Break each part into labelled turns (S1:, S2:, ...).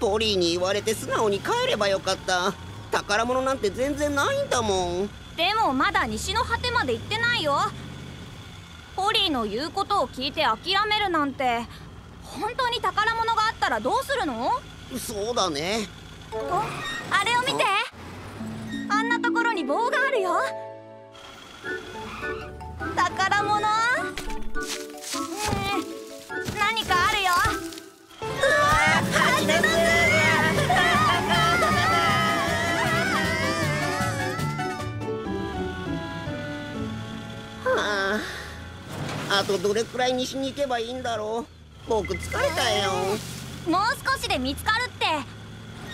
S1: ポリーに言われて素直に帰ればよかった。宝物なんて全然ないんだもん。
S2: でもまだ西の果てまで行ってないよ。ポリーの言うことを聞いて諦めるなんて。本当に宝物があったらどうするの？
S1: そうだね。
S2: あれを見て。あんなところに棒があるよ。宝物、あ
S1: あとどれくらい西に行けばいいんだろう？僕疲れたよ。
S2: もう少しで見つかるって。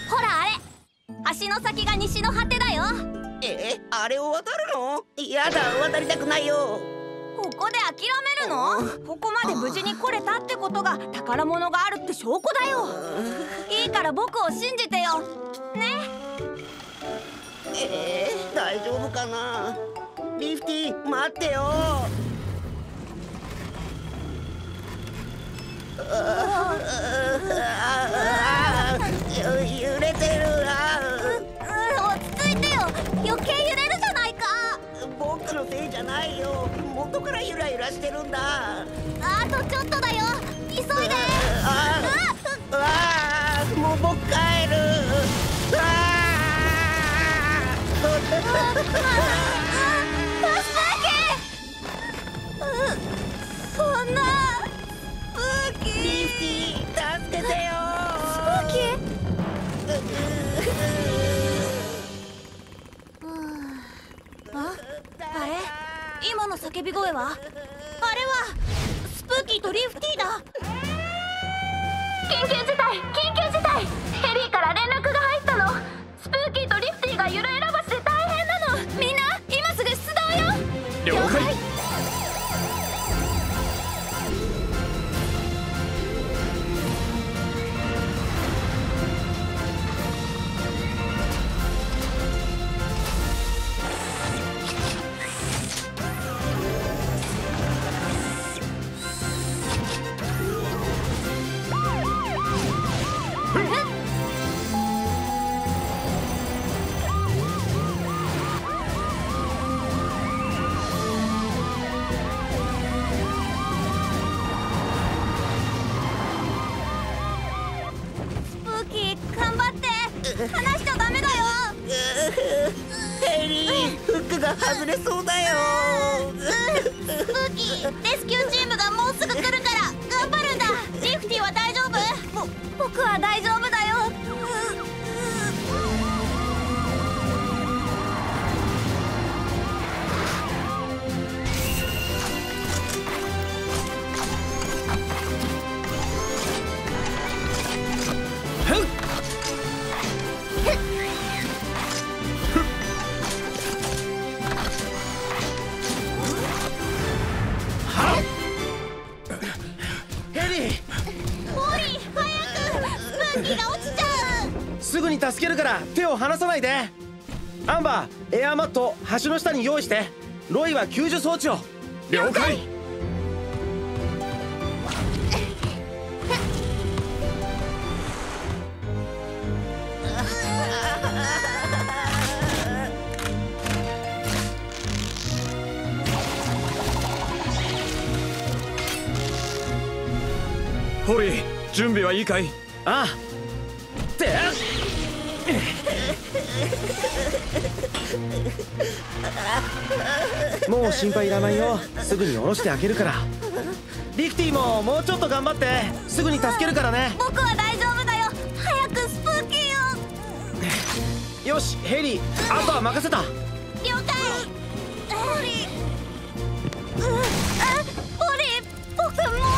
S2: ほらあれ。橋の先が西の果てだよ。
S1: えあれを渡るの？やだ渡りたくないよ。
S2: ここで諦めるの？ここまで無事に来れたってことが宝物があるって証拠だよ。いいから僕を信じてよ。ね。
S1: えー、大丈夫かな？リフティ待ってよ揺れてる
S2: 落ち着いてよ余計揺れるじゃないか
S1: 僕のせいじゃないよ元からゆらゆらしてるんだあ
S2: とちょっとだよ急いで
S1: ああもう僕帰るあ
S2: この叫び声は？あれはスプーキーとリフティーだ。緊急事態緊急事態。
S1: そうだよ。
S2: スプーキーレスキューチームがもうすぐ来るから頑張るんだ。リフティは大丈夫？ぼ僕は大丈夫
S3: ぐに助けるから手を離さないで。アンバーエアマット橋の下に用意して。ロイは救助装置を。了解。ホリー準備はいいかい？ああもう心配いらないよ。すぐに下ろしてあげるから。リフティももうちょっと頑張って。すぐに助けるからね。
S2: 僕は大丈夫だよ。早くスプーキーを。
S3: よしヘリ。あとは任せた。
S2: 了解。ポリ。うん。あポリ。僕も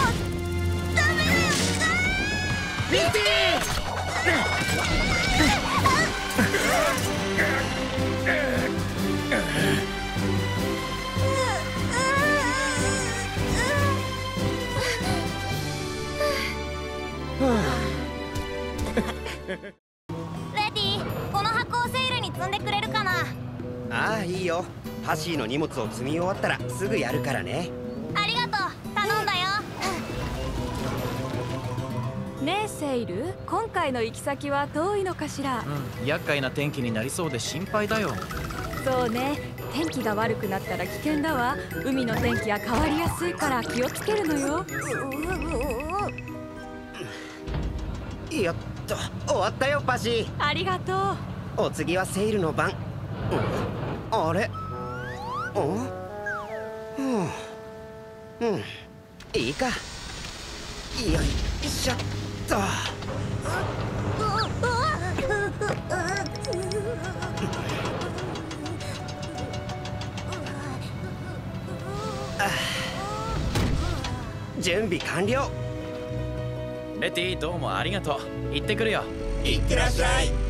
S1: ああいいよ。ハシーの荷物を積み終わったらすぐやるからね。
S2: ありがとう。頼んだよ。
S4: ねえセイル今回の行き先は遠いのかしら？
S5: うん。厄介な天気になりそうで心配だよ。
S4: そうね。天気が悪くなったら危険だわ。海の天気は変わりやすいから気をつけるのよ。
S1: やっと終わったよパシ
S4: ありがとう。
S1: お次はセールの番、うん、あれ？うんうん。うん。いいか。よいしょっと。準備完了。
S5: レティどうもありがとう。行ってくるよ。
S1: いってらっしゃい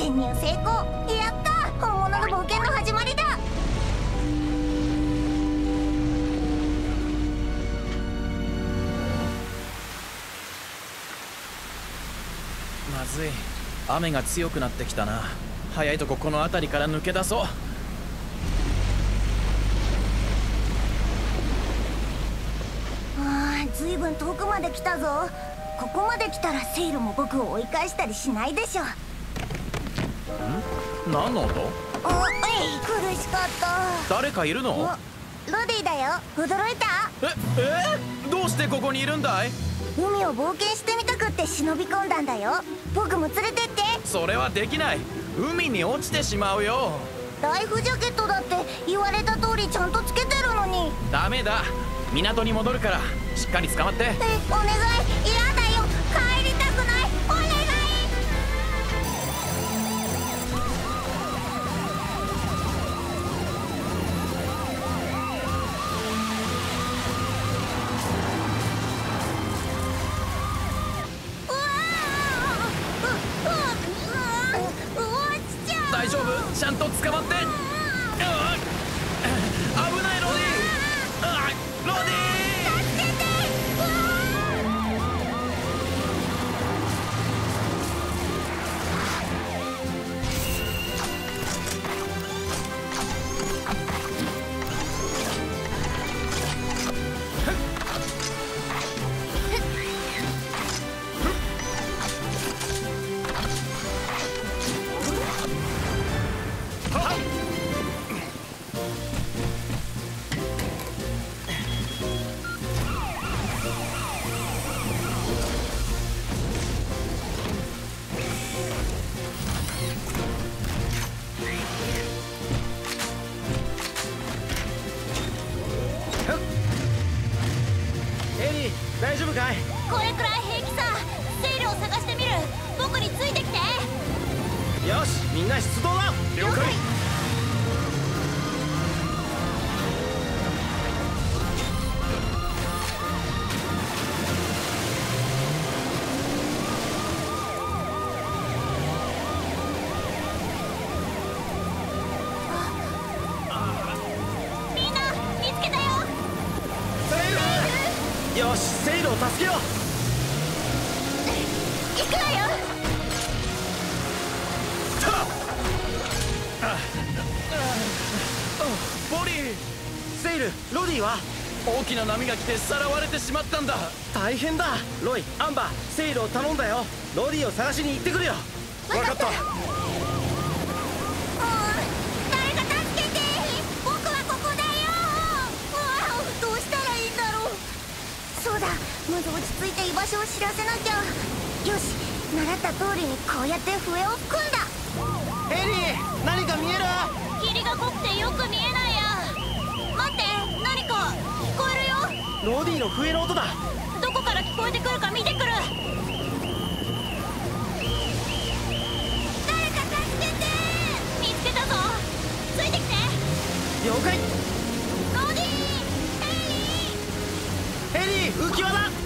S6: 潜入成功。やった本物の冒険の始まりだ。
S5: まずい。雨が強くなってきたな。早いとここの辺りから抜け出そう。
S6: あーずいぶん遠くまで来たぞ。ここまで来たらセイルも僕を追い返したりしないでしょ
S5: 何の音？
S6: おえい苦しかった。
S5: 誰かいるの？
S6: おロディだよ。驚いた？
S5: ええ？どうしてここにいるんだい？
S6: 海を冒険してみたくって忍び込んだんだよ。僕も連れてって。
S5: それはできない。海に落ちてしまうよ。
S6: ライフジャケットだって言われた通りちゃんとつけてるのに。
S5: ダメだ。港に戻るから。しっかり捕まって。
S6: えお願い。嫌だル
S3: ロディは。
S5: 大きな波が来てさらわれてしまったんだ。
S3: 大変だ。ロイアンバーセイルを頼んだよ。ロディを探しに行ってくるよ。分かった。
S6: 誰か助けて。僕はここだよ。うわどうしたらいいんだろう。そうだ。まず落ち着いて居場所を知らせなきゃ。よし。習った通りにこうやって笛を吹くんだ。
S3: エリー何か見える？
S6: 霧が濃くてよく見えないや待って何か聞こえるよ
S3: ロディの笛の音だ。
S6: どこから聞こえてくるか見てくる。誰か助けて。見つけたぞ。ついてきて。
S3: 了解。
S6: ロディエリー。
S3: エリー浮き輪だ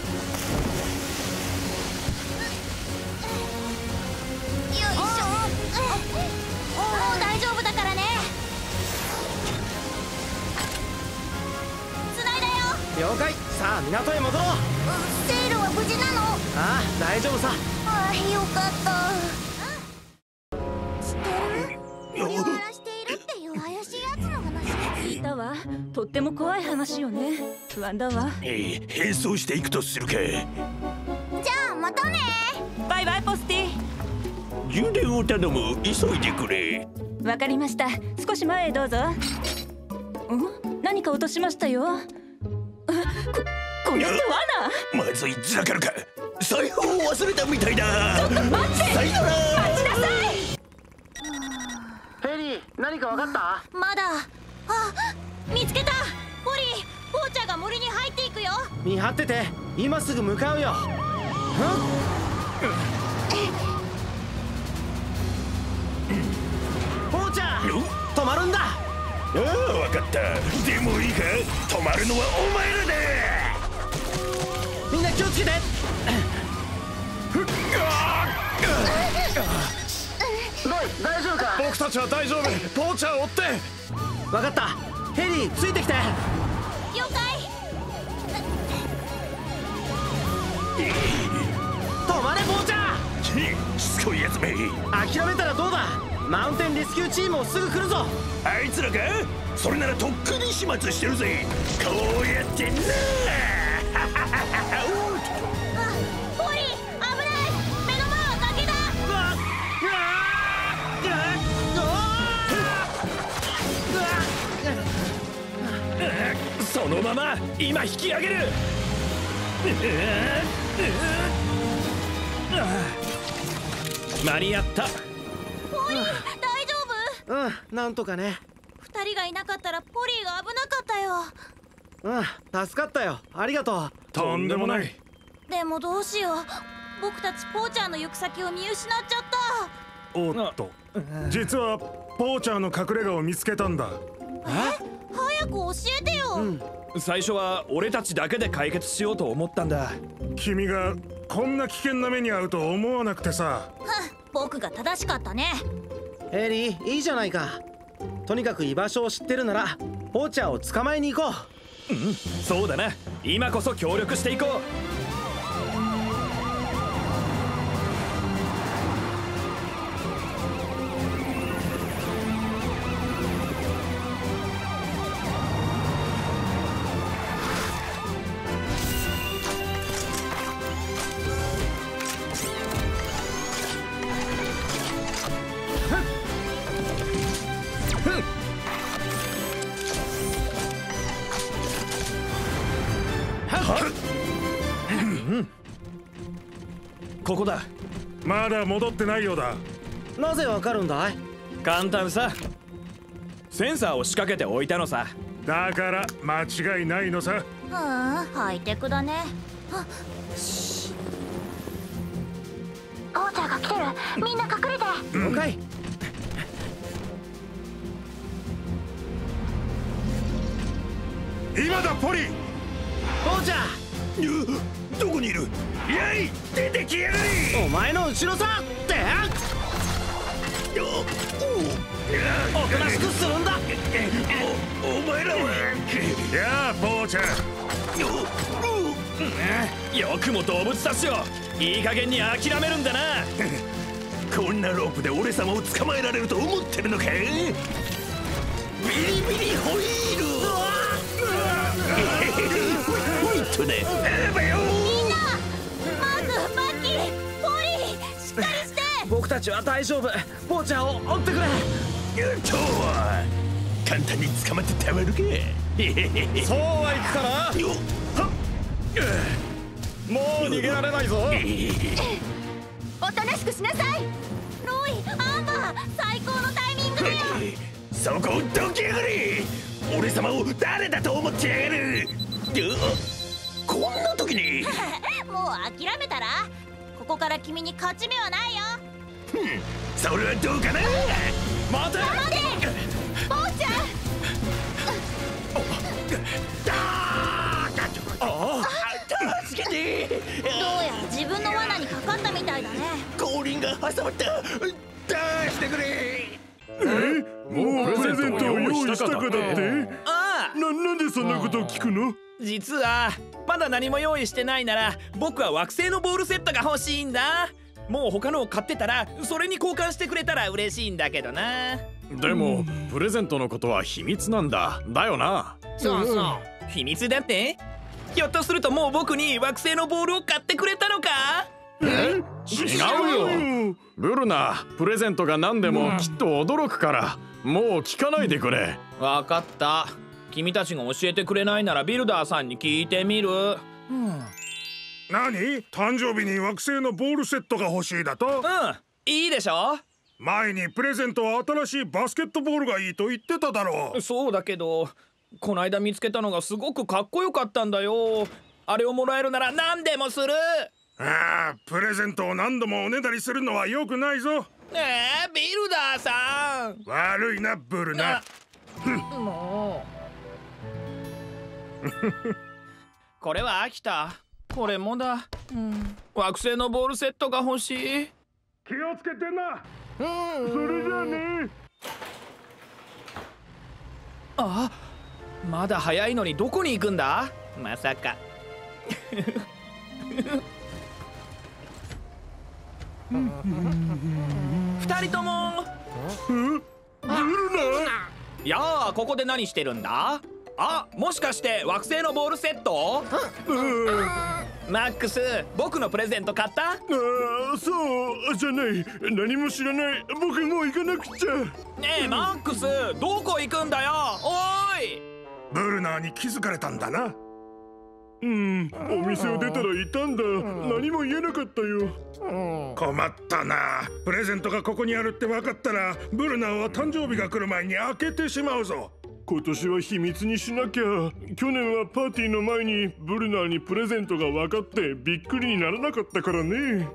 S3: 了解。さあ港へ戻ろう。
S6: セールは無事なの？
S3: ああ大丈夫さ。
S6: ああよかった。知ってる？森を荒らしているっていう怪しいやつの話
S4: 聞いたわ。突とっても怖い話よね。不安だわ。
S7: ええ変装していくとするか
S2: じゃあまたね
S4: バイバイポスティ。
S7: 充電を頼む。急いでくれ。
S4: わかりました。少し前へどうぞ。ん？何か落としましたよ。あここれって罠
S7: まずいずらかるか。財布を忘れたみたいだ。
S4: ちょっと待って。待ちなさい。
S3: ヘリー何かわかった？
S2: まだ。あ見つけた。ポリーポーチャーが森に入っていくよ。
S3: 見張ってて今すぐ向かうよ。ポーチャー止まるんだ。
S7: ああ分かった。でもいいか？止まるのはお前らだ
S3: みんな気をつけて。大丈夫か？
S8: 僕たちは大丈夫。ポーチャー追って。
S3: 分かった。ヘリーついてきて。
S2: 了解。
S3: 止まれポーチャ
S7: しつこいやつめ。
S3: ー諦めたらどうだ？マウンテンレスキューチームもすぐ来るぞ。
S7: あいつらか？それならとっくに始末してるぜ。こうやってな
S2: あポリー危ない目の前は崖だ。
S7: そのまま今引き上げる間に合った
S2: ポリー大丈夫
S3: うんなんとかね
S2: 二人がいなかったらポリーが危なかったよ
S3: うん助かったよ。ありがとう。
S8: とんでもない。
S2: でもどうしよう。僕たちポーチャーの行く先を見失っちゃった。
S8: おっと。実はポーチャーの隠れ家を見つけたんだ。
S2: 早く教えてよ、
S7: 最初は俺たちだけで解決しようと思ったんだ。
S8: 君がこんな危険な目に遭うと思わなくてさ。
S2: 僕が正しかったね。
S3: ヘリーいいじゃないか。とにかく居場所を知ってるならポーチャーを捕まえに行こ
S7: そうだな。今こそ協力していこう。
S8: 戻ってないようだ。
S3: うなぜわかるんだい？
S7: 簡単さ。センサーを仕掛けておいたのさ。
S8: だから間違いないのさ。
S2: うんハイテクだね。あシー。チャーが来てる。みんな隠れて。
S3: 了解。
S8: 今だポリ。
S3: ポーチャ
S7: うどこにいる？やい出てきやがれ！
S3: ーお前の後ろさっておとなしくするんだ。
S7: おお前らは。
S8: やあポーチャー
S7: よくも動物たちをいい加減に諦めるんだなこんなロープで俺様を捕まえられると思ってるのかビリビリホイールほんとだや
S3: 僕たちは大丈夫。ポーチャーを追ってくれ。
S7: と簡単に捕まってたまるか。
S8: そうはいくかな
S7: よは
S8: もう逃げられないぞ。
S2: おとなしくしなさい。ロイアンバー最高のタイミングだよ。
S7: そこをどきやがれ。俺様を誰だと思ってやがる。うこんな時に。
S2: もう諦めたら？ここから君に勝ち目はないよ
S7: それはどうかな？待て！
S2: 待てポーちゃん！
S7: ああ助けて！
S2: どうやら自分の罠にかかったみたいだね。
S7: 後輪が挟まった。出してくれ！
S8: もうプレゼントを用意したかだって？
S7: ああ。
S8: ななんでそんなことを聞くの？
S7: 実はまだ何も用意してないなら僕は惑星のボールセットが欲しいんだもう他のを買ってたらそれに交換してくれたら嬉しいんだけどな。でもプレゼントのことは秘密なんだ。だよな。
S9: そうそう。秘密だって？ひょっとするともう僕に惑星のボールを買ってくれたのか？
S7: 違うよ。ブルナプレゼントが何でもきっと驚くから。もう聞かないでくれ。
S9: わかった。君たちが教えてくれないならビルダーさんに聞いてみる
S8: 何？誕生日に惑星のボールセットが欲しいだと？
S9: うん。いいでしょ？
S8: 前にプレゼントは新しいバスケットボールがいいと言ってただろう。
S9: そうだけどこないだ見つけたのがすごくかっこよかったんだよ。あれをもらえるなら何でもする。
S8: ああプレゼントを何度もおねだりするのは良くないぞ。
S9: えー、ビルダーさん。
S8: 悪いなブルナ。
S9: もう。これは飽きたこれもだ、うん、惑星のボールセットが欲しい。
S8: 気をつけてな。それじゃあね。
S9: あまだ早いのにどこに行くんだ？まさか。二人とも。やあここで何してるんだ？あもしかして惑星のボールセット？マックス僕のプレゼント買った？
S8: ああそうじゃない。何も知らない。僕もう行かなくちゃ。
S9: ねえマックスどこ行くんだよ？おーい！
S8: ブルナーに気づかれたんだな。うんお店を出たらいたんだ。何も言えなかったよ。困ったな。プレゼントがここにあるって分かったらブルナーは誕生日が来る前に開けてしまうぞ今年は秘密にしなきゃ。去年はパーティーの前にブルナーにプレゼントが分かってびっくりにならなかったからね。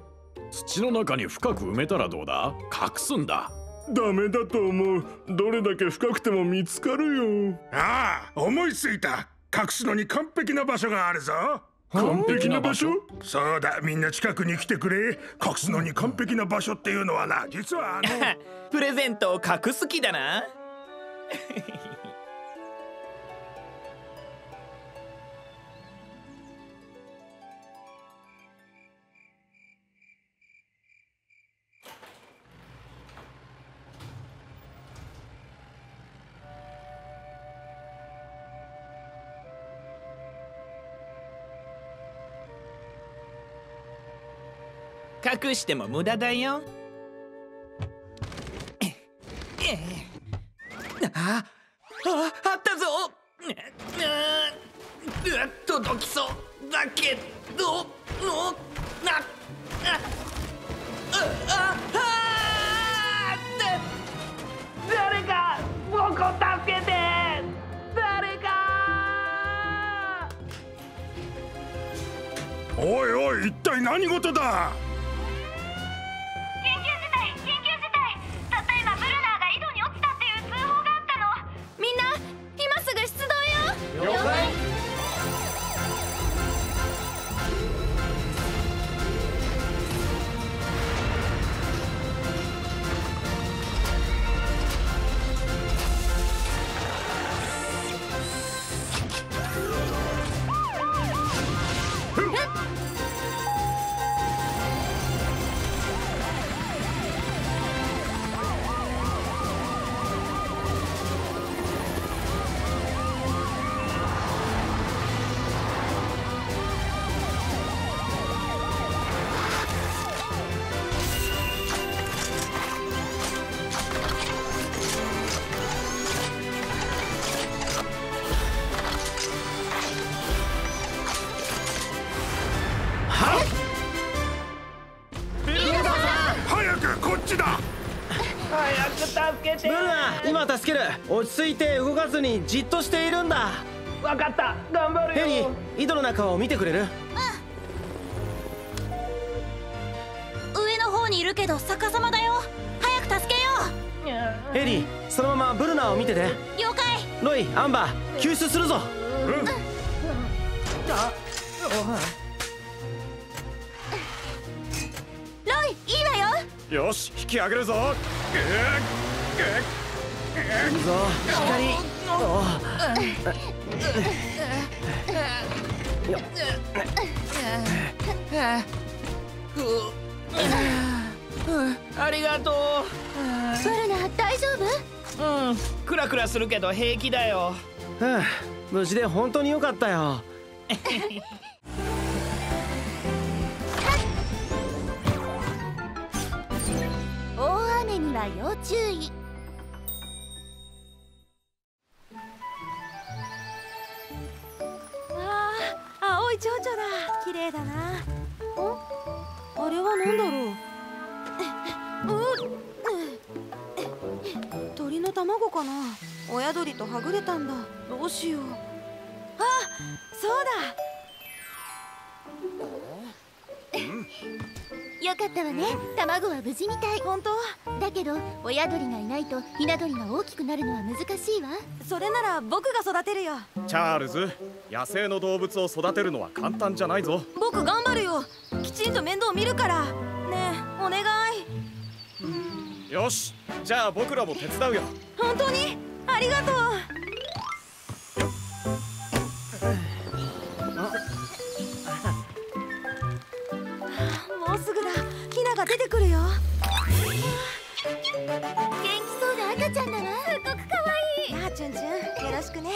S7: 土の中に深く埋めたらどうだ？隠すんだ。
S8: ダメだと思う。どれだけ深くても見つかるよ。ああ思いついた。隠すのに完璧な場所があるぞ。
S7: 完璧な場所？
S8: そうだみんな近くに来てくれ。隠すのに完璧な場所っていうのはな実はあの。
S9: プレゼントを隠す気だな 隠しても無駄だよ。ああ助け
S3: る。落ち着いて動かずにじっとしているんだ。
S9: わかった。頑張るよ。
S3: ヘリ井戸の中を見てくれる？
S6: 上の方にいるけど逆さまだよ。早く助けよ
S3: ヘリそのままブルナーを見てて。
S6: う了解。
S3: ロイアンバー救出するぞ。
S6: ロイいいわよ。
S7: よし引き上げるぞ
S3: いいぞ光お
S9: ありがとう。
S6: ブルナ大丈夫
S9: う。ん。クラクラするけど平気だよ。
S3: はあ無事で本当に良かったよ。
S6: 大雨には要注意。
S4: 蝶々だ。綺麗だな。おあれは何だろう？う鳥の卵かな？親鳥とはぐれたんだ。どうしよう。あそうだ
S6: よかったわね。卵は無事みたい。
S4: 本当？
S6: だけど親鳥がいないとひな鳥が大きくなるのは難しいわ。
S4: それなら僕が育てるよ。
S10: チャールズ野生の動物を育てるのは簡単じゃないぞ。
S4: 僕頑張るよ。きちんと面倒見るから。ねえお願い。
S10: よしじゃあ僕らも手伝うよ。
S4: 本当に？ありがとうしくね。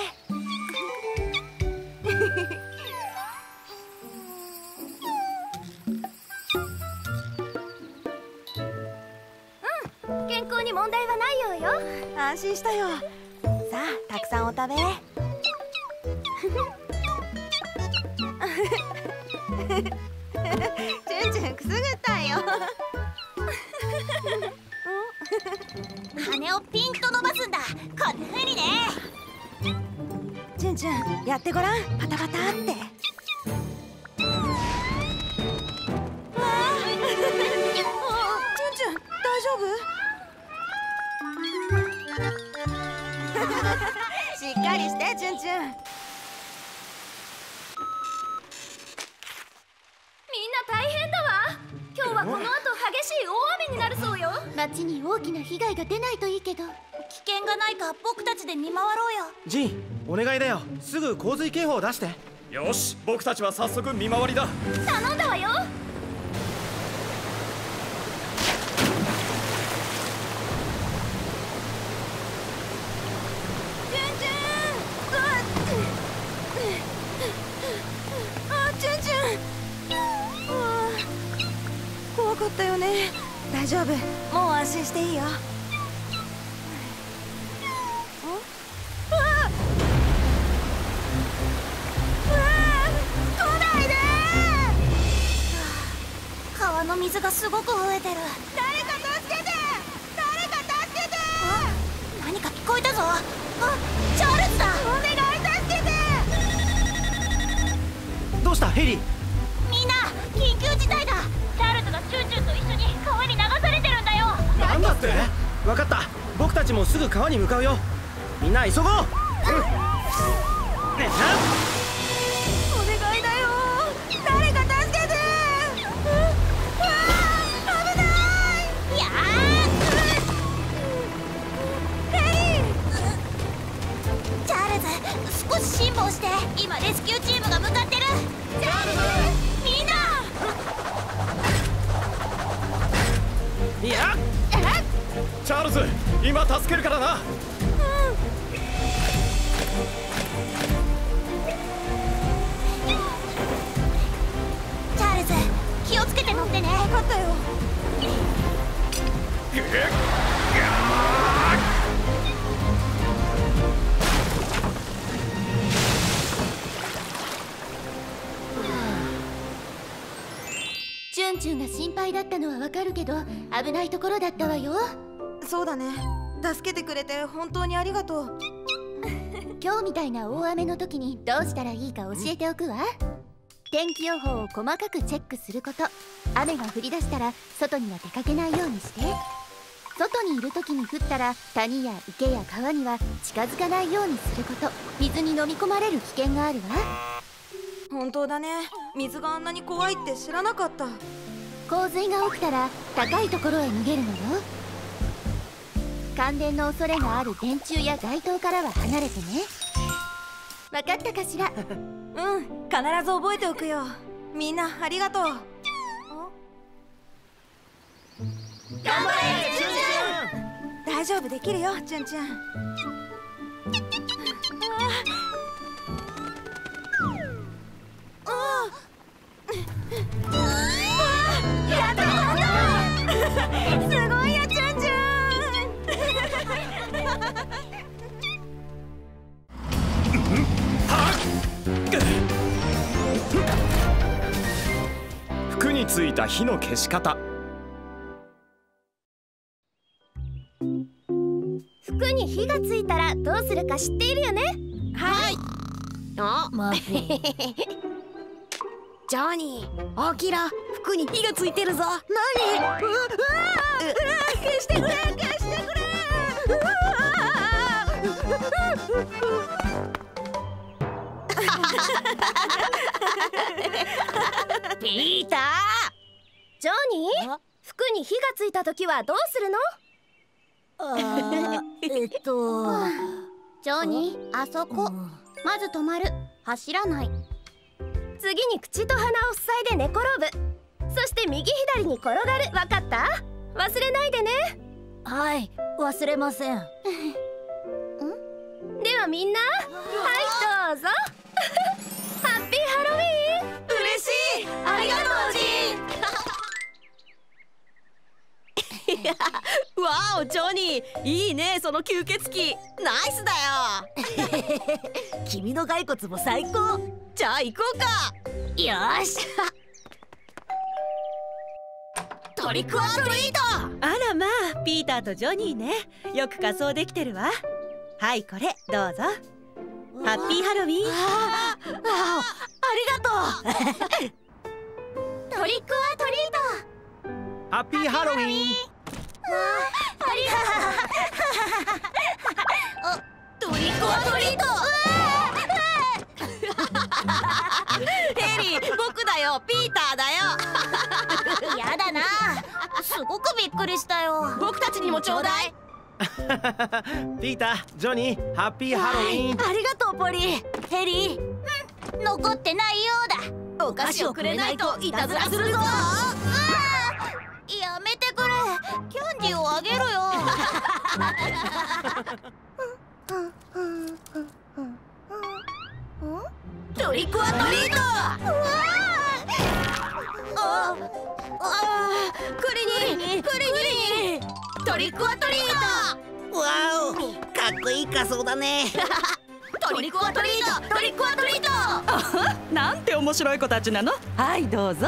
S6: 健康に問題はないようよ。
S4: 安心したよ。さあたくさんお食べ。チュンチュンくすぐった ん。よ
S6: 羽をピンと伸ばすんだ。こんな風にね
S4: チュンチュンやってごらんパタパタって。わあチュンチュン大丈夫？しっかりしてチュンチュン。
S6: みんな大変だわ。今日はこの後激しい大雨になるそうよ。町に大きな被害が出ないといいけど危険がないか僕たちで見回ろうよ。
S3: ジンお願いだよ。すぐ洪水警報を出して。
S10: よし僕たちは早速見回りだ。
S6: 頼んだわよ。
S4: チュンチュンああチュンチュンああ怖かったよね。大丈夫。もう安心していいよう
S3: したヘリ。
S6: みんな緊急事態だ。チャールズがチュンチュンと一緒に川に流されてるんだよ。
S3: なんだって？分かった。僕たちもすぐ川に向かうよ。みんな急ごう、うん。ね
S4: お
S6: 辛抱して今レスキューチームが向かってる。チャールズみんな。い
S3: や
S10: チャールズ今助けるからな。
S6: チャールズ気をつけて乗ってね。
S4: 分かったよ
S6: ンチュンが心配だったのはわかるけど危ないところだったわよ
S4: そうだね助けてくれて本当にありがとう
S6: 今日みたいな大雨の時にどうしたらいいか教えておくわ天気予報を細かくチェックすること雨が降り出したら外には出かけないようにして外にいる時に降ったら谷や池や川には近づかないようにすること水に飲み込まれる危険があるわ
S4: 本当だね水があんなに怖いって知らなかった
S6: 洪水が起きたら高いところへ逃げるのよ。感電の恐れがある電柱や街灯からは離れてね。わかったかしら？
S4: うん必ず覚えておくよ。みんなありがとう。
S6: 頑張れチュンチュン。
S4: 大
S11: 大丈夫できるよチュンチュン。やったすごいよチュンチュ
S10: 服についた火の消し方
S12: 服に火がついたらどうするか知っているよね。
S11: はい。あ。
S12: マフィン
S11: ジョニーアキラ服に火がついてるぞ。何？うわうわうわ消してくれ消してくれ。うわ
S12: ピーター！ジョニー？服に火がついた時はどうするの？
S13: あ えっと。
S12: ジョニーあそこ。まず止まる。走らない次に口と鼻を塞いで寝転ぶ。そして右左に転がる。わかった？忘れないでね。
S13: はい忘れませ ん。
S12: ではみんなはいどうぞ。ハッピーハロウィーン！
S11: 嬉しい！ありがとうわおジョニー。いいねその吸血鬼。ナイスだよ。
S13: 君の骸骨も最高。
S11: じゃあ行こうか。
S13: よし。
S11: トリックオアトリート。
S14: あらまあピーターとジョニーね。よく仮装できてるわ。はいこれどうぞ。ハッピーハロウィン。
S13: ああありがとう。
S12: トリックオアトリート。
S3: ハッピーハロウィン
S11: ピーターだよ。
S12: やだな。すごくびっくりしたよ。
S11: 僕たちにもちょうだい。
S3: ピータージョニーハッピーハロウィン。
S13: ありがとうポリー。ヘリー。
S12: 残ってないようだ。
S11: お菓子をくれないといたずらするぞ
S12: げろよ。
S11: Trick or treat。ああクリニー。クリニー trick or treat
S13: わお。かっこいい仮装だね。
S11: ト trick or treat。Trick or treat。わ
S14: なんて面白い子たちなの？はいどうぞ。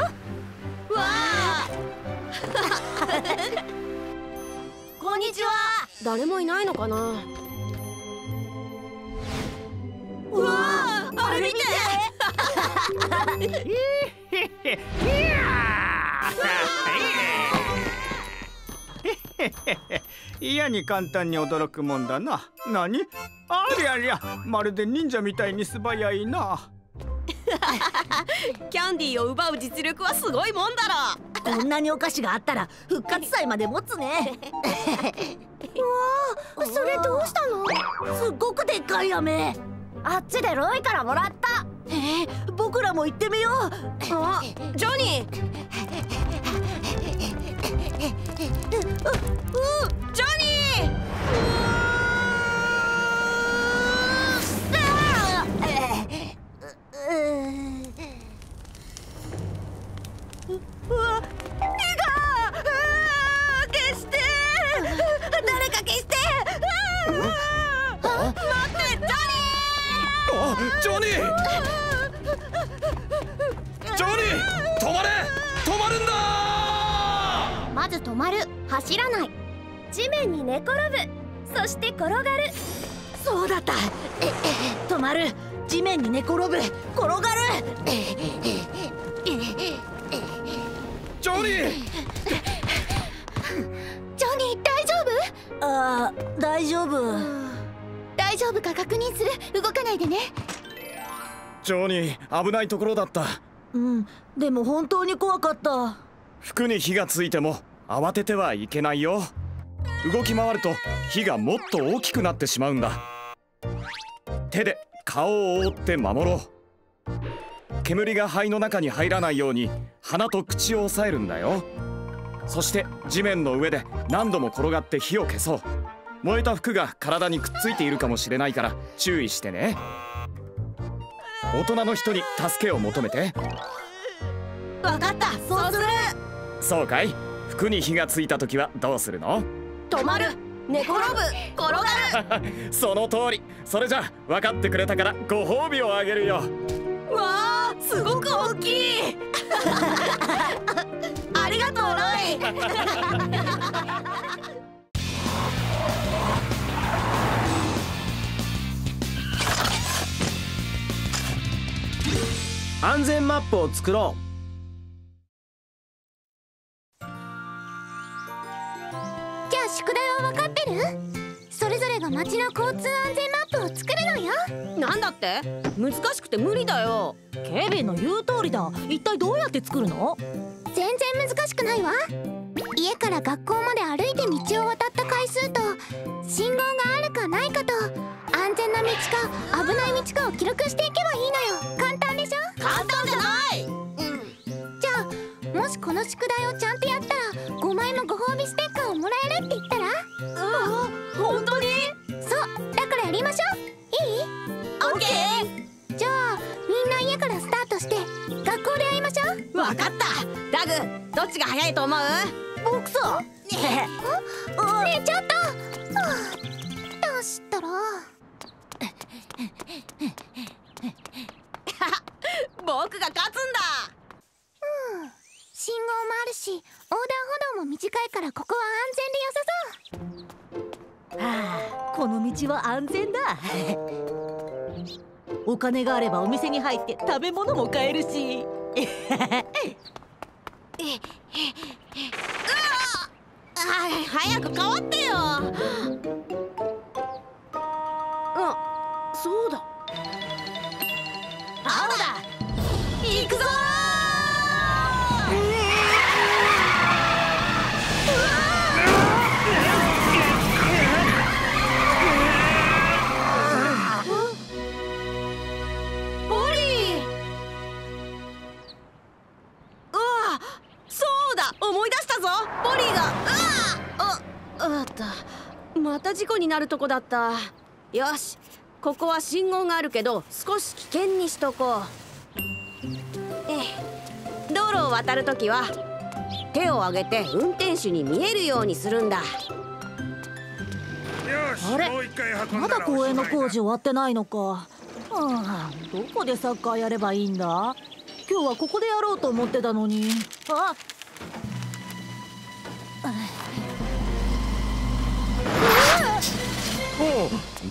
S11: あこんにちは誰もいないのかなうわああれ見て
S15: 嫌に簡単に驚くもんだな何ありゃりゃまるで忍者みたいに素早いな
S11: キャンディーを奪う実力はすごいもんだろ。
S13: こんなにお菓子があったら復活祭まで持つね。
S12: それどうしたの？
S13: すっごくでっかい飴。
S12: あっちでロイからもらった。
S13: えー、僕らも行ってみよう。
S11: あジョニー。ジョニー
S12: 面に寝転ぶ。転がる。
S13: え
S10: ジョニー。
S12: ジョニー大丈夫？
S13: あー大丈夫。
S12: 大丈夫か確認する。動かないでね。
S10: ジョニー危ないところだった。
S13: うん。でも本当に怖かった。
S10: 服に火がついても慌ててはいけないよ。動き回ると火がもっと大きくなってしまうんだ。手で顔を覆って守ろう。煙が肺の中に入らないように鼻と口を押さえるんだよ。そして地面の上で何度も転がって火を消そう。燃えた服が体にくっついているかもしれないから注意してね。大人の人に助けを求めて。
S11: わかったそうする。
S10: そうかい。服に火がついた時はどうするの？
S11: 止まる。寝転ぶ。転
S10: その通り。それじゃ分かってくれたからご褒美をあげるよ。
S11: わあすごく大きい。ありがとうロイ。
S3: 安全マップを作ろ
S6: じゃあ宿題それぞれが街の交通安全マップを作るのよ。
S11: なんだって？難しくて無理だよ。
S4: ケビンの言う通りだ。一体どうやって作るの？
S6: 全然難しくないわ。家から学校まで歩いて道を渡った回数と信号があるかないかと安全な道か危ない道かを記録していけばいいのよ。簡単でしょ？
S11: 簡単じゃない！
S6: じゃあもしこの宿題をちゃんとやったら5枚もご褒美ステッカーをもらえるって言ったら？うだからやりましょう。いい？
S11: オッケ
S6: じゃあみんな家からスタートして学校で会いましょう。
S11: ーわかった。ダグどっちが早いと思う？
S6: 僕さねえちょっと。はあどうしたら？
S11: 僕が勝つんだ。
S6: 信号もあるし横断歩道も短いからここは安全私
S4: は安全だ。お金があればお店に入って食べ物も買えるし。
S11: るとこだった。よしここは信号があるけど少し危険にしとこう。ええ道路を渡るときは手を挙げて運転手に見えるようにするんだ。
S8: よし
S4: あれ？まだ公園の工事終わってないのか。はあどこでサッカーやればいいんだ？今日はここでやろうと思ってたのに。あ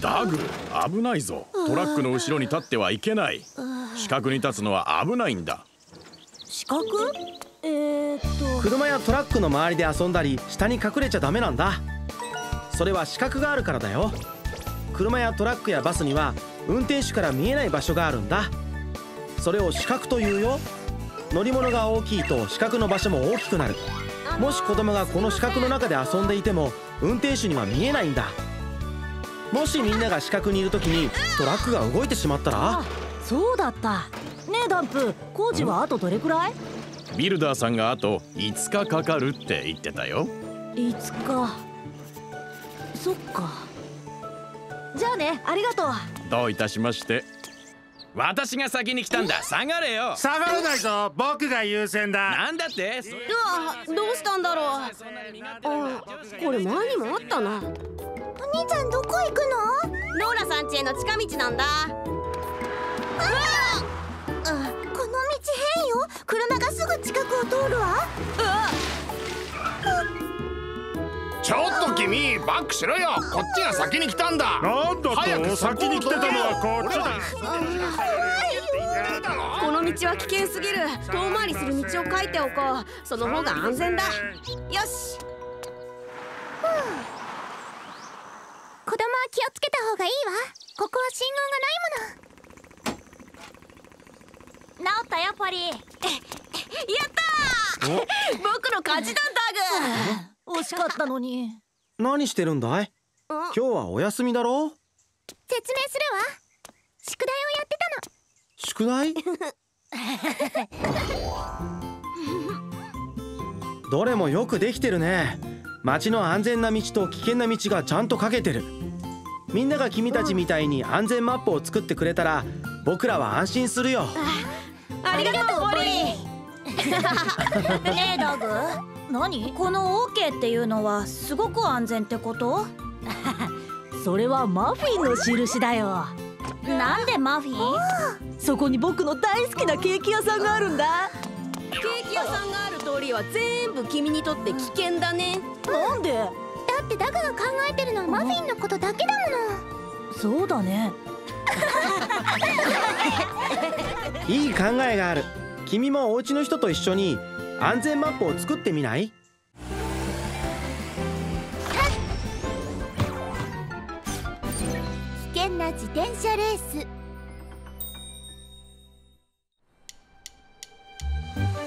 S16: ダグ危ないぞ。トラックの後ろに立ってはいけない。死角に立つのは危ないんだ。
S4: 資格えー、っと。
S3: 車やトラックの周りで遊んだり下に隠れちゃダメなんだ。それは死角があるからだよ。車やトラックやバスには運転手から見えない場所があるんだ。それを死角というよ。乗り物が大きいと死角の場所も大きくなる。もし子供がこの死角の中で遊んでいても運転手には見えないんだもしみんなが死角にいる時にトラックが動いてしまったら？
S4: あそうだった。ねえダンプ工事はあとどれくらい？
S16: ビルダーさんがあと5日かかるって言ってたよ。
S4: いつかそっか。じゃあねありがとう。
S16: どういたしまして。私が先に来たんだ。下がれよ。
S8: 下がらないぞ。僕が優先だ。
S16: なんだって？
S11: うわどうしたんだろう。あこれ前にもあったな
S6: お兄ちゃんどこ行くの？
S11: ローラさん家への近道なんだ。
S6: この道変よ。車がすぐ近くを通るわ。
S17: ちょっと君バックしろよ。こっちが先に来たんだ。
S8: なんだと先に来てたのはこっちだ。
S11: この道は危険すぎる。遠回りする道を書いておこう。その方が安全だ。よし
S6: 子供は気をつけた方がいいわ。ここは信号がないもの。
S14: 治ったよポリ。ー
S11: やったー！僕の勝ちだダ
S4: 惜しかったのに。
S3: 何してるんだい？今日はお休みだろ？
S6: 説明するわ。宿題をやってたの。
S3: 宿題？どれもよくできてるね街の安全な道と危険な道がちゃんとかけてる。みんなが君たちみたいに安全マップを作ってくれたら僕らは安心するよ。
S11: ありがとうボリー。
S6: ねえダグ何？この OK っていうのはすごく安全ってこと？
S13: それはマフィンの印だよ。
S6: なんでマフィン？
S13: そこに僕の大好きなケーキ屋さんがあるんだ。
S11: ケーキ屋さんがある通りは全部君にとって危険だね。
S13: なんで？
S6: だってダグが考えてるのはマフィンのことだけだもの。
S13: そうだね。
S3: いい考えがある。君もお家の人と一緒に安全マップを作ってみない？
S6: 危険な自転車レース。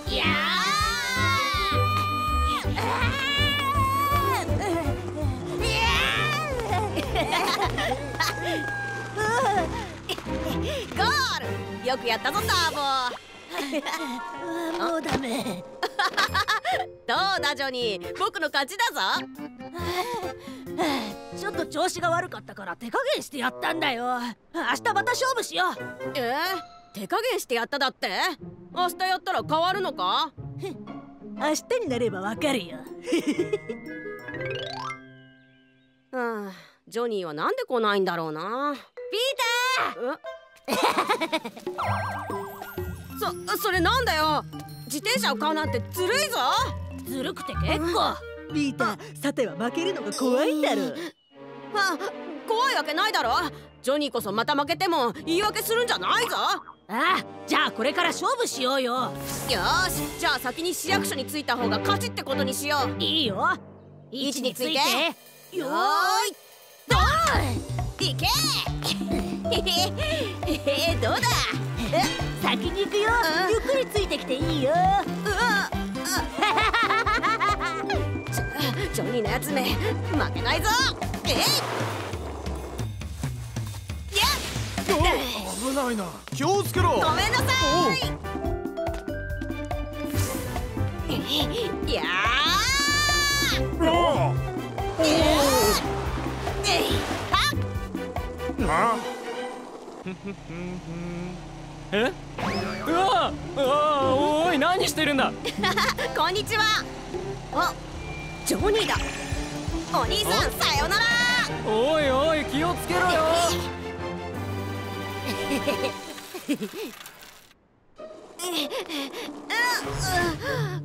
S6: い
S11: ゴールよくやったぞターボ。
S13: もうダメ。
S11: どうだジョニー？僕の勝ちだぞ。
S13: ちょっと調子が悪かったから手加減してやったんだよ。明日また勝負しよう。
S11: えー、手加減してやっただって？明日やったら変わるのか？
S13: 明日になればわかるよ。
S11: うんジョニーはなんで来ないんだろうな。ピーター！そそれなんだよ？自転車を買うなんてずるいぞ！
S13: ずるくて結構。ピーターさては負けるのが怖いんだろ。
S11: あ怖いわけないだろ。ジョニーこそまた負けても言い訳するんじゃないぞ。
S13: ああじゃあこれから勝負しようよ。
S11: よしじゃあ先に市役所に着いた方が勝ちってことにしよう。
S13: いいよ。
S11: 位置について。
S13: よーい
S11: ドーンいけ。え どうだ？
S13: 先に行くよ。
S11: うん。
S13: ゆっくりついてきていいよ。
S11: ジョニーのやつめ。負けないぞ。え？いやっ。
S16: 危ないな。気をつけろ。
S11: ごめんなさい。いやえ？
S18: うわうわおい何してるんだ？
S11: こんにちは。あジョニーだ。お兄さんさよなら。
S18: おいおい気をつけろよ。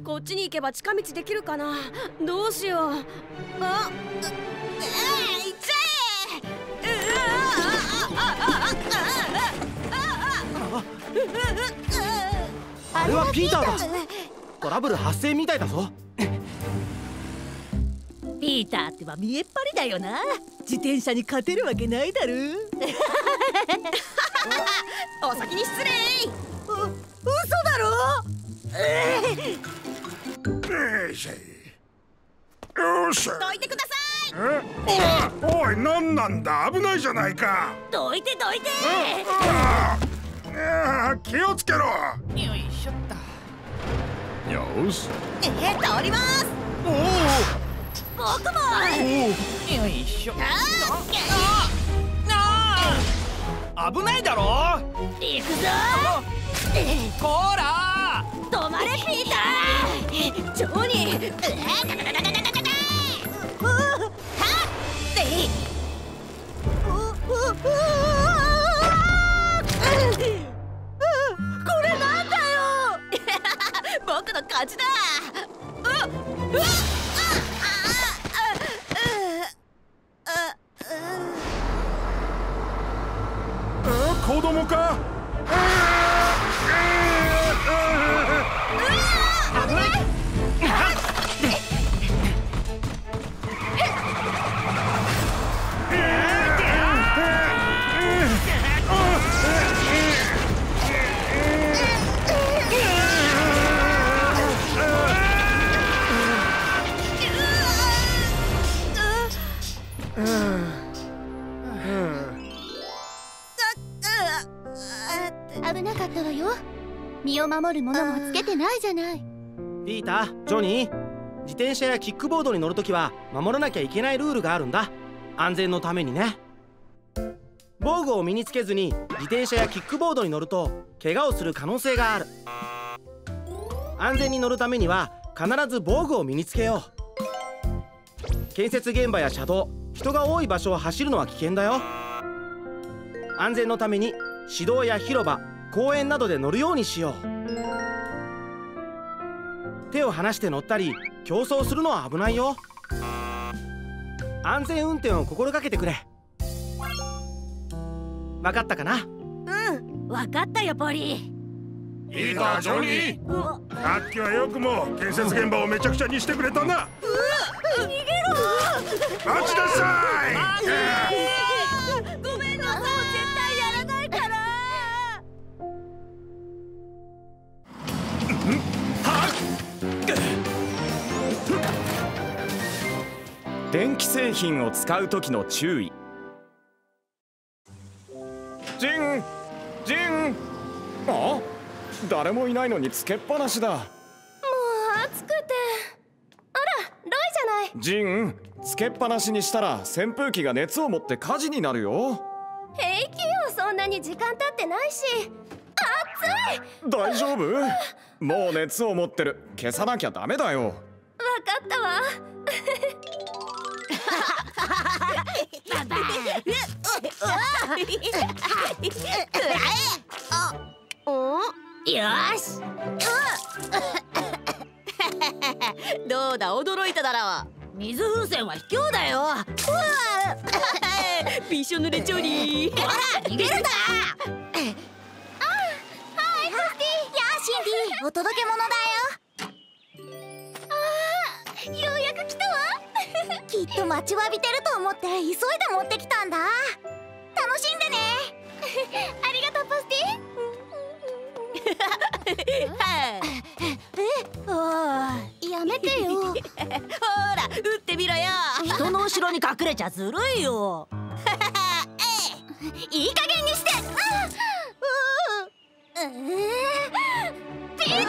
S11: こっちに行けば近道できるかな。どうしよう。あうえー、
S3: あれはピーターだ。トラブル発生みたいだぞ。
S13: ピーターってば見えっ張りだよな。自転車に勝てるわけないだろ
S11: お先に失礼。
S13: う嘘だろ？
S8: よいしょ。よっしゃ
S11: どいてください。
S8: え？おいおい何なんだ？危ないじゃないか。
S13: どいてどいて
S8: ああ気をつけろ。
S9: よいしょっと
S16: よし。
S11: えー、通ります。
S13: 僕も
S9: よいしょ
S11: あ
S9: あ危ないだろ。
S13: 行くぞ。
S9: こー。ら。
S13: 止まれピータ
S11: ー。ジョニー
S6: ったわよ身を守るものもつけてないじゃない
S3: ピータージョニー自転車やキックボードに乗るときは守らなきゃいけないルールがあるんだ。安全のためにね。防具を身につけずに自転車やキックボードに乗ると怪我をする可能性がある。安全に乗るためには必ず防具を身につけよう。建設現場や車道人が多い場所を走るのは危険だよ。安全のために市道や広場公園などで乗るようにしよう。手を離して乗ったり競争するのは危ないよ。安全運転を心がけてくれ。分かったかな？
S13: うん分かったよポリ
S8: ピータージョニー。さっきはよくも建設現場をめちゃくちゃにしてくれたな。
S13: 逃げろ。
S8: 待ちなさい
S10: 製品を使う時の注意。ジンジン。あ？誰もいないのにつけっぱなしだ。
S13: もう暑くて。あらロイじゃない。
S10: ジンつけっぱなしにしたら扇風機が熱を持って火事になるよ。
S13: 平気よそんなに時間経ってないし。暑い。
S10: 大丈夫？もう熱を持ってる。消さなきゃダメだよ。
S13: わかったわ
S11: どうだ驚いただろう
S13: 水風船は卑怯だよ
S11: びしょ濡れチョリー
S13: ほら逃げるなはいポスティやあシンディお届け物だよ。きっと待ちわびてると思って急いで持ってきたんだ。楽しんでね。ありがとうポスティ。えやめてよ。
S11: ほら撃ってみろよ。
S13: 人の後ろに隠れちゃずるいよ。いい加減にして。ピー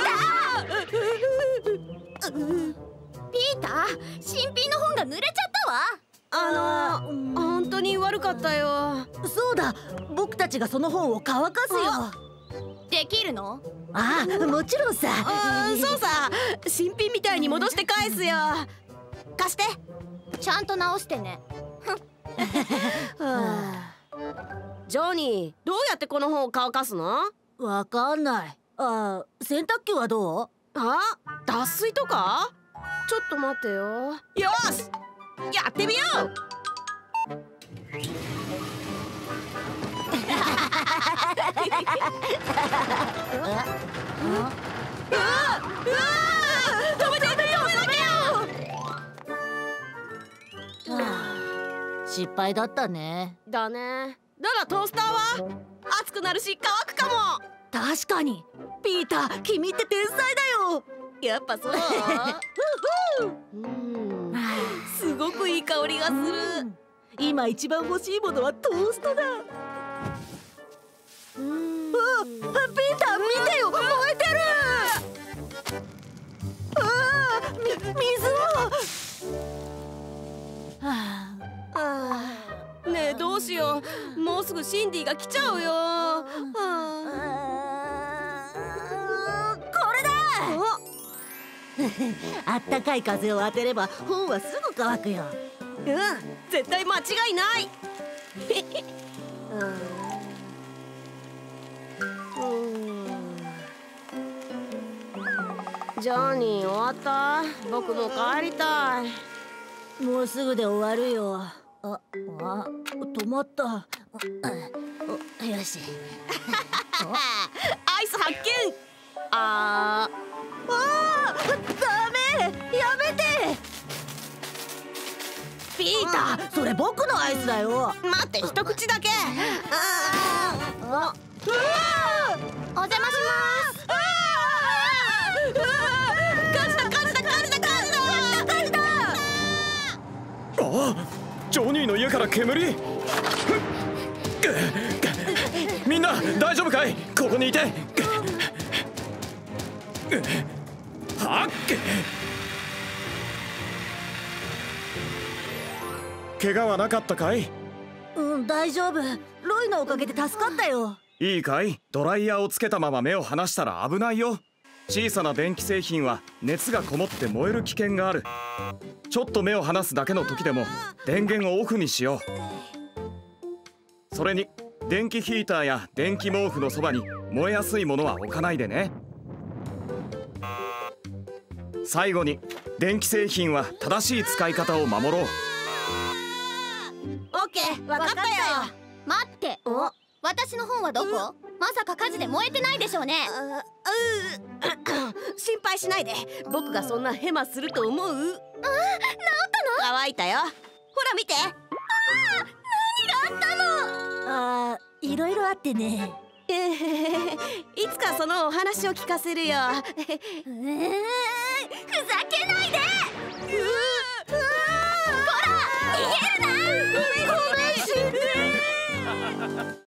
S13: ターピーター？新品の本が濡れちゃったわ。
S11: あの本当に悪かったよ。
S13: そうだ。僕たちがその本を乾かすよ。できるの？ああもちろんさ。
S11: そうさ。新品みたいに戻して返すよ。
S13: 貸して。ちゃんと直してね。
S11: ジョニーどうやってこの本を乾かすの？
S13: わかんない。あ洗濯機はどう？
S11: あ脱水とか？ちょっと待ってよ。よし！やってみよう！うわうわ止めて止めて止めよ
S13: 失敗だったね。
S11: だね。ならトースターは？熱くなるし乾くかも。
S13: 確かに。ピーター君って天才だよ
S11: やっぱそう。うん。すごくいい香りがする。
S13: 今一番欲しいものはトーストだ。
S11: うん。
S13: ピーター見てよ。燃えてる。うわみ水をはあ。
S11: あ。あねえどうしよう。もうすぐシンディが来ちゃうよ。はあ
S13: あったかい風を当てれば本はすぐ乾くよ。
S11: うん絶対間違いない。うん。ジョニー終わった？僕も帰りたい。
S13: もうすぐで終わるよ。ああ止まった。およし。
S11: アイス発見。あ
S13: ああダメやめて。ピーターそれ僕のアイスだよ。
S11: ー待って一口だけ。
S13: あ
S11: あ
S13: うわお邪魔します。
S11: 火事だ火事だ火事だ火事だ火事だ
S10: あジョニーの家から煙。みんな大丈夫かい？ここにいて怪我はなかったかい？
S13: うん大丈夫。ロイのおかげで助かったよ。
S10: いいかい？ドライヤーをつけたまま目を離したら危ないよ。小さな電気製品は熱がこもって燃える危険がある。ちょっと目を離すだけの時でも電源をオフにしよう。それに電気ヒーターや電気毛布のそばに燃えやすいものは置かないでね。最後に電気製品は正しい使い方を守ろう。
S11: オッケーわかったよ。
S2: 待って。私の本はどこ？まさか火事で燃えてないでしょうね。
S11: 心配しないで。僕がそんなヘマすると思う？あ治ったの？乾いたよ。ほら見て。
S2: 何があったの？
S13: あーいろいろあってね
S11: いつかそのお話を聞かせるよ。
S2: えー、ふざけないで。ら逃げるな。
S11: ごめん